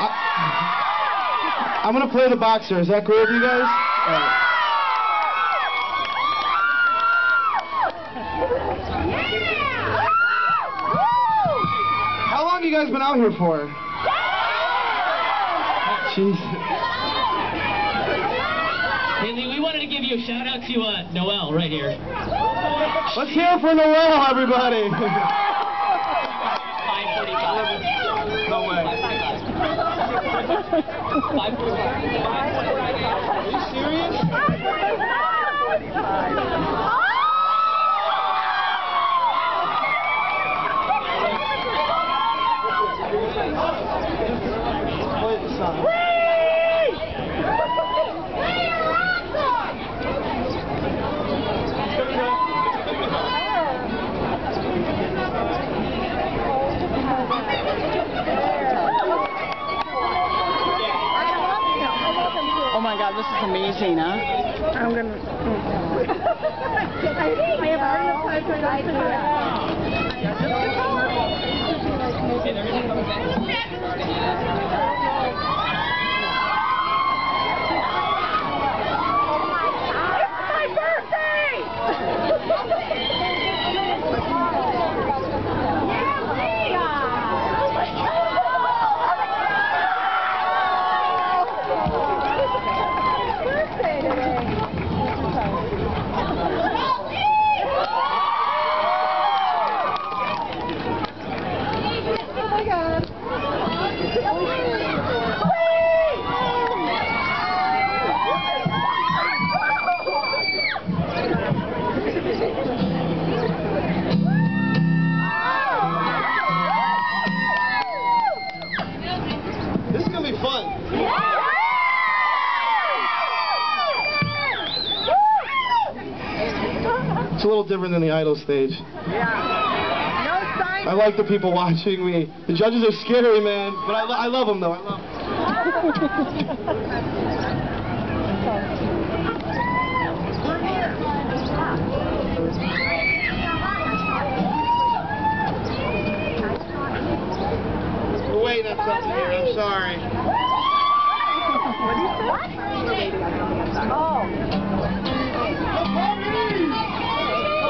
I, I'm gonna play the boxer. Is that cool with you guys? All right. How long you guys been out here for? Jesus. Hey, Lee, we wanted to give you a shout out to uh, Noel right here. Let's hear it for Noel, everybody. 来不来来 Oh my god, this is amazing, huh? I'm gonna. I, think I have already applied for that. It's a little different than the idol stage. Yeah. No sign. I like the people watching me. The judges are scary, man, but I, lo- I love them though. I love 'em. We're waiting on something here. I'm sorry.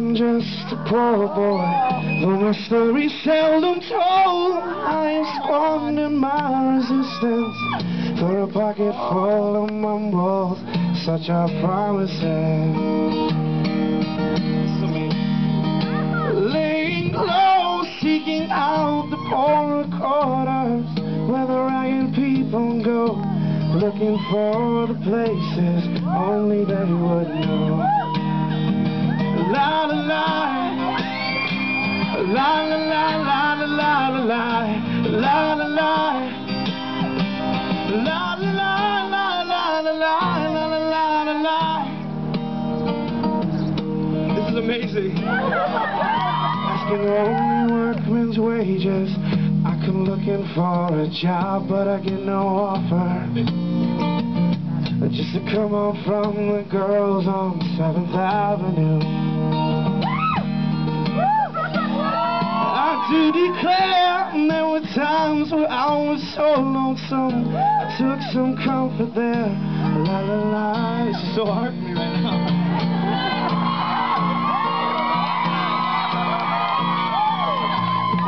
am just a poor boy, though my story's seldom told. I squandered my resistance for a pocket full of mumbles. Such are promises. Laying low, seeking out the poorer quarters where the ragged people go, looking for the places only they would know. La la la, la la la la la la la la, la la. This is amazing. Asking only workman's wages. I come looking for a job, but I get no offer. Just to come on from the girls on 7th Avenue. Do declare there were times where I was so lonesome. I took some comfort there. La la la, it's just so hard for me right now.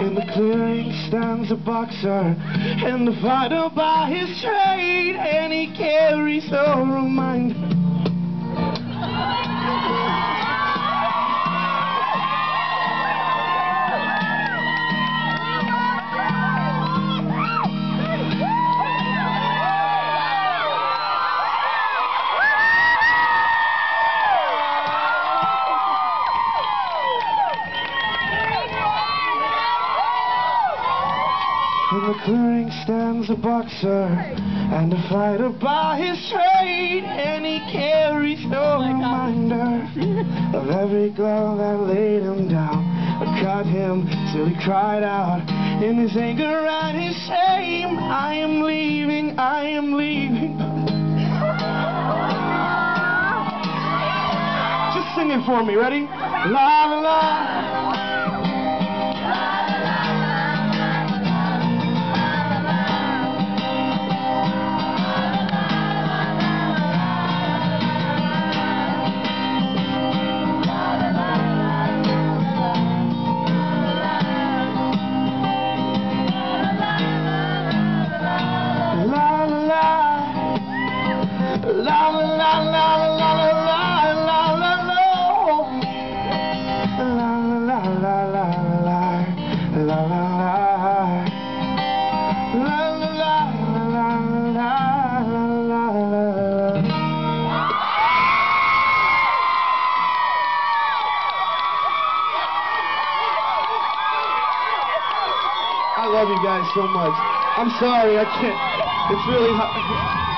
In the clearing stands a boxer and a fighter by his trade, and he carries a reminder. And the clearing stands a boxer and a fighter by his trade, and he carries no reminder of every glove that laid him down, I cut him till he cried out in his anger and his shame. I am leaving, I am leaving. Just sing it for me, ready? La. La la La la la la la la la la la la La la la la la la la la la La la la la la la la la I love you guys so much. I'm sorry, I can't. It's really hard.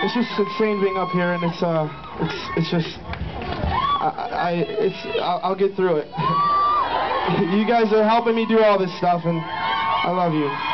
It's just insane being up here, and it's uh, it's it's just, I, I it's I'll, I'll get through it. you guys are helping me do all this stuff, and I love you.